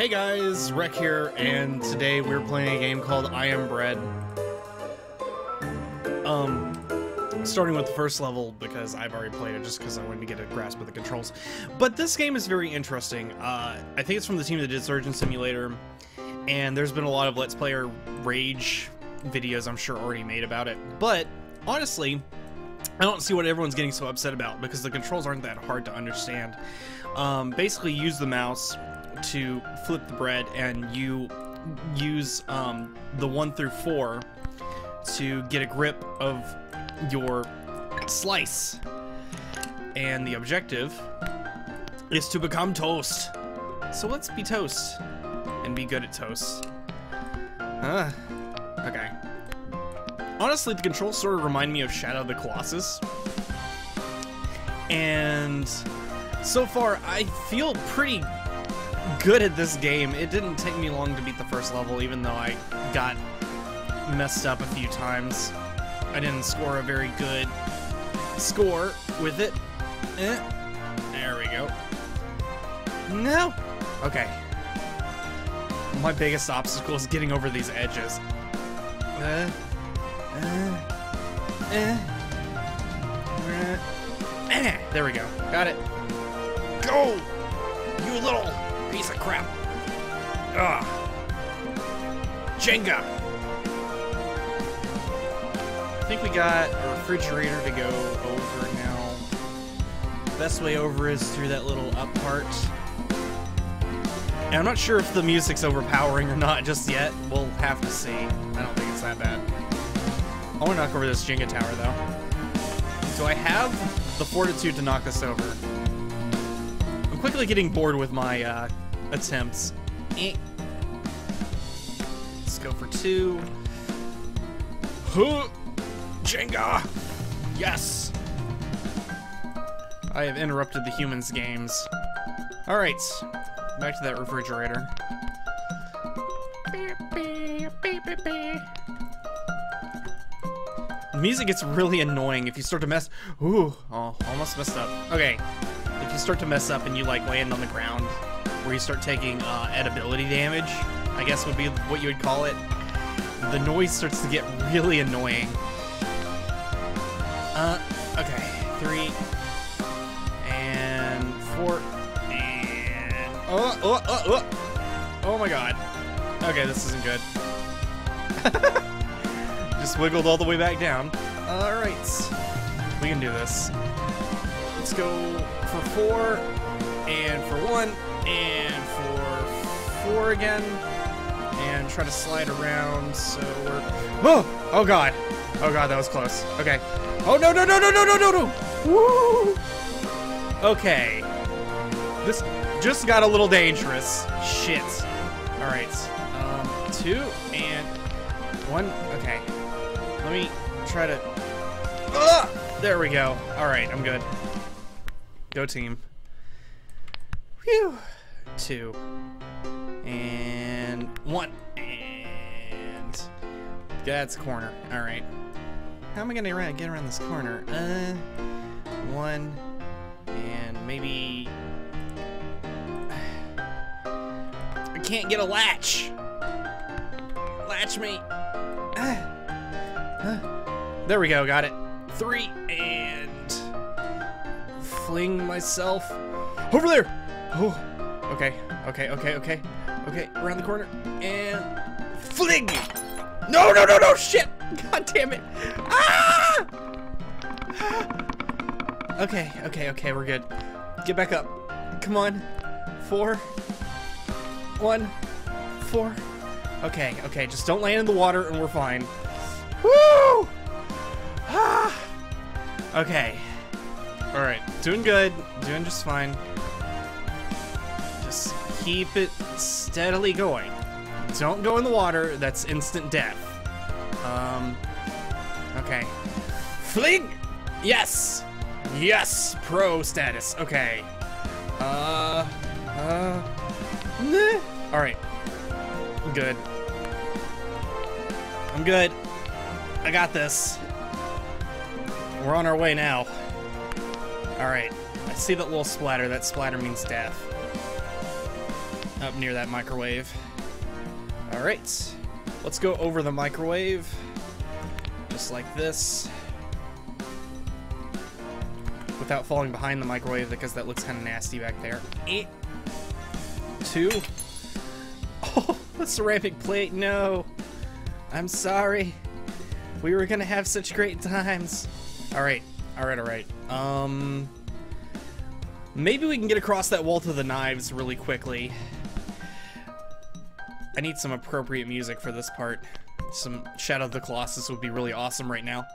Hey guys, Rek here, and today we're playing a game called I Am Bread. Um, starting with the first level because I've already played it just because I wanted to get a grasp of the controls. But this game is very interesting. Uh, I think it's from the team that did Surgeon Simulator, and there's been a lot of Let's Player Rage videos I'm sure already made about it. But, honestly, I don't see what everyone's getting so upset about because the controls aren't that hard to understand. Um, basically, use the mouse to flip the bread, and you use um, the one through four to get a grip of your slice. And the objective is to become toast. So let's be toast and be good at toast. Uh, okay. Honestly, the controls sort of remind me of Shadow of the Colossus. And so far, I feel pretty good at this game. It didn't take me long to beat the first level, even though I got messed up a few times. I didn't score a very good score with it. Eh. There we go. No! Okay. My biggest obstacle is getting over these edges. Eh. Uh, eh. There we go. Got it. Go! You little piece of crap. Ugh. Jenga! I think we got a refrigerator to go over now. Best way over is through that little up part. And I'm not sure if the music's overpowering or not just yet. We'll have to see. I don't think it's that bad. I want to knock over this Jenga tower, though. Do I have the fortitude to knock this over? I'm quickly getting bored with my uh, attempts. Eh. Let's go for two. Huh. Jenga! Yes! I have interrupted the humans' games. Alright, back to that refrigerator. The music gets really annoying if you start to mess- Ooh, oh, almost messed up. Okay, you start to mess up and you like land on the ground, where you start taking uh, edibility damage, I guess would be what you would call it, the noise starts to get really annoying. Uh, okay. Three. And four. And. Oh, oh, oh, oh! Oh my god. Okay, this isn't good. Just wiggled all the way back down. Alright. We can do this. Let's go for four, and for one, and for four again, and try to slide around, so we're... Oh! Oh god! Oh god, that was close. Okay. Oh no, no, no, no, no, no, no, no! Woo! Okay. This just got a little dangerous. Shit. Alright. Um, two, and one. Okay. Let me try to... Ugh! There we go. Alright, I'm good. Go team. Phew. Two. And one. And that's corner. Alright. How am I gonna get around this corner? Uh, one, and maybe... I can't get a latch! Latch me! There we go, got it. Three, and... Fling myself... Over there! Oh, okay, okay, okay, okay. Okay, around the corner, and... Fling! No, no, no, no, shit! God damn it! Ah! Okay, okay, okay, we're good. Get back up. Come on. Four. One. Four. Okay, okay, just don't land in the water and we're fine. Woo! Ah! Okay. Alright, doing good. Doing just fine. Just keep it steadily going. Don't go in the water, that's instant death. Um, okay. Fling! Yes! Yes! Pro status. Okay. Uh, uh. Alright. I'm good. I'm good. I got this. We're on our way now. Alright. I see that little splatter. That splatter means death. up near that microwave. All right, let's go over the microwave, just like this, without falling behind the microwave because that looks kind of nasty back there. Eight, two. Oh, the ceramic plate. No, I'm sorry. We were gonna have such great times. All right, all right, all right. Um, maybe we can get across that wall to the knives really quickly. I need some appropriate music for this part. Some Shadow of the Colossus would be really awesome right now.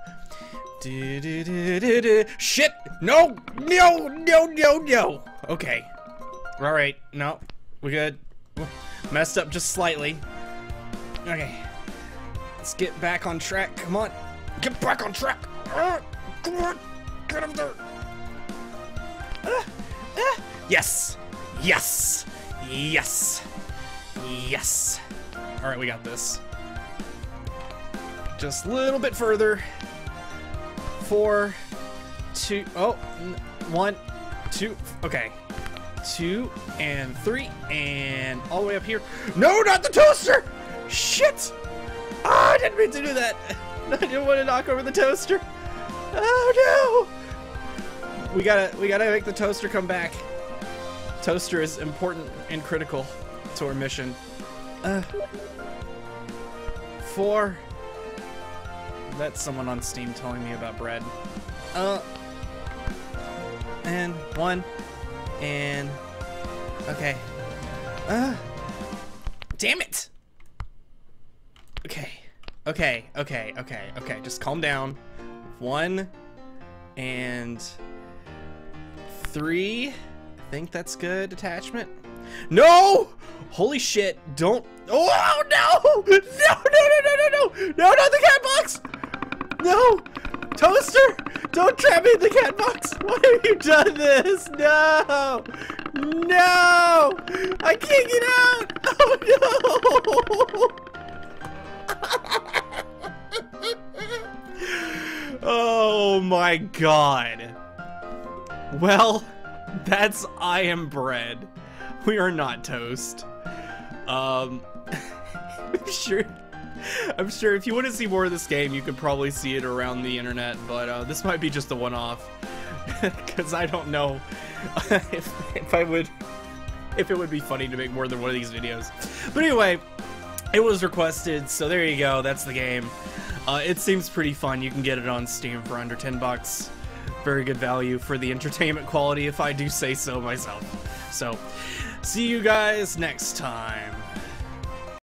Du -du -du Shit! No! No! No! No! No! Okay. All right. No, we good. Messed up just slightly. Okay. Let's get back on track. Come on. Get back on track. Uh, come on. Get up there. Yes. Yes. Yes. Yes. All right, we got this. Just a little bit further. Four, two, oh, one, two. Okay. Two and three and all the way up here. No, not the toaster! Shit! Oh, I didn't mean to do that. I didn't want to knock over the toaster. Oh no! We gotta, we gotta make the toaster come back. Toaster is important and critical to our mission. Uh, four. That's someone on Steam telling me about bread. Uh, and one, and okay. Uh, damn it. Okay, okay, okay, okay, okay. Just calm down. One, and three. I think that's good attachment. No! Holy shit, don't. Oh, no! No, no, no, no, no, no! No, not the cat box! No! Toaster! Don't trap me in the cat box! Why have you done this? No! No! I can't get out! Oh no! my god. Well, that's I am bread. We are not toast. Um, I'm sure. I'm sure if you want to see more of this game, you could probably see it around the internet, but uh, this might be just a one-off. Because I don't know if, if I would, if it would be funny to make more than one of these videos. But anyway, it was requested, so there you go. That's the game. Uh, it seems pretty fun. You can get it on Steam for under 10 bucks. Very good value for the entertainment quality, if I do say so myself. So, see you guys next time.